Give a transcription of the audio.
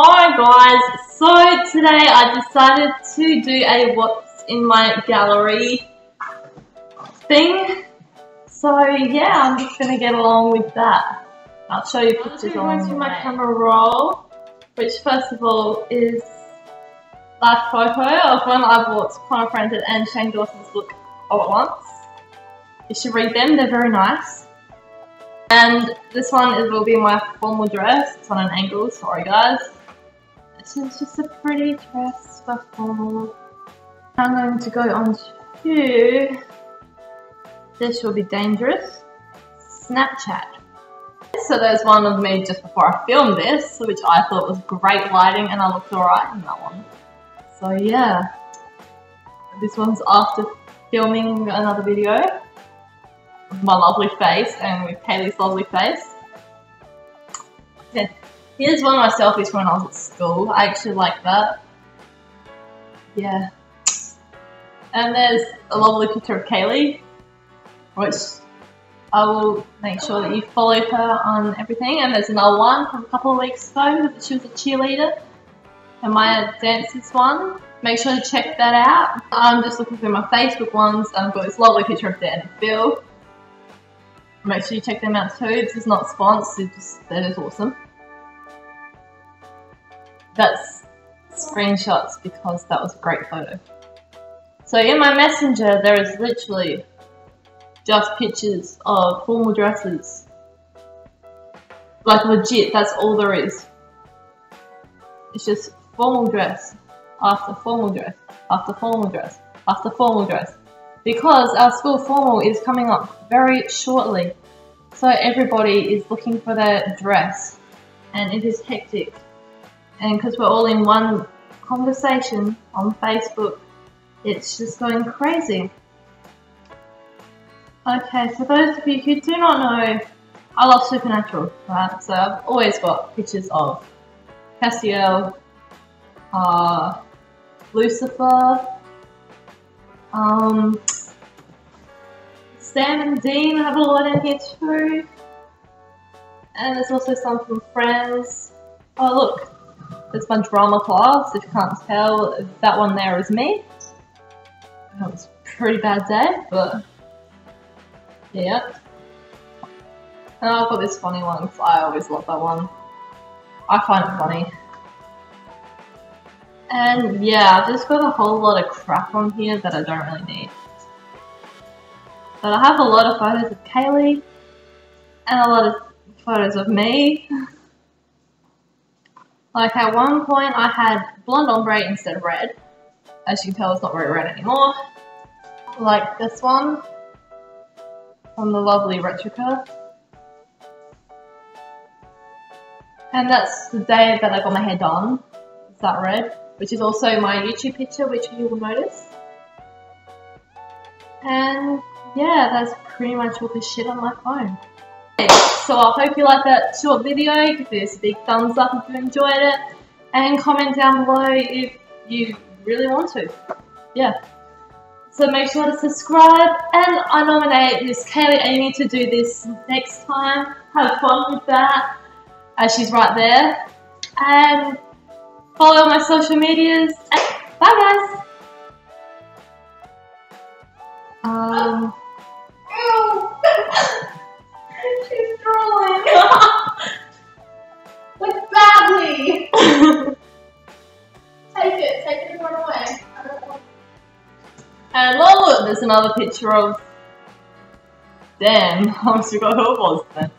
Alright guys, so today I decided to do a what's in my gallery thing. So yeah, I'm just gonna get along with that. I'll show you pictures on to my camera roll, which first of all is that photo of when I bought Connor Franta and Shane Dawson's book all at once. You should read them, they're very nice. And this one is, will be my formal dress. It's on an angle, sorry guys. This is just a pretty dress for formal. I'm going to go on to This Will Be Dangerous Snapchat. So there's one of me just before I filmed this, which I thought was great lighting and I looked alright in that one. So yeah, this one's after filming another video my lovely face and with Kaylee's lovely face. Yeah. Here's one of my selfies when I was at school. I actually like that. Yeah. And there's a lovely picture of Kaylee, which I will make sure that you follow her on everything. And there's another one from a couple of weeks ago. that She was a cheerleader. And my dances one. Make sure to check that out. I'm just looking through my Facebook ones. I've got this lovely picture of Dan and Phil. Make sure you check them out too. This is not sponsored, just, they're just awesome. That's screenshots because that was a great photo. So in my messenger, there is literally just pictures of formal dresses. Like legit, that's all there is. It's just formal dress after formal dress after formal dress after formal dress. Because our school formal is coming up very shortly. So everybody is looking for their dress and it is hectic and because we're all in one conversation on Facebook, it's just going crazy. Okay, so those of you who do not know, I love Supernatural, right? So I've always got pictures of Castiel, uh, Lucifer, um, Sam and Dean I have a lot in here too. And there's also some from Friends. Oh look, my drama class, if you can't tell, that one there is me. That was a pretty bad day, but yeah. And I've got this funny one, I always love that one. I find it funny. And yeah, I've just got a whole lot of crap on here that I don't really need. But I have a lot of photos of Kaylee, and a lot of photos of me. Like at one point I had blonde ombre instead of red. As you can tell it's not very red anymore. Like this one from the lovely Retrica. And that's the day that I got my hair done. It's that red. Which is also my YouTube picture which you will notice. And yeah, that's pretty much all the shit on my phone. So I hope you liked that short video. Give this a big thumbs up if you enjoyed it. And comment down below if you really want to. Yeah. So make sure to subscribe and I nominate Miss Kaylee Amy to do this next time. Have fun with that as she's right there. And follow my social medias. And bye guys! Um Uh, and oh look, there's another picture of. Damn, I almost forgot who it was then.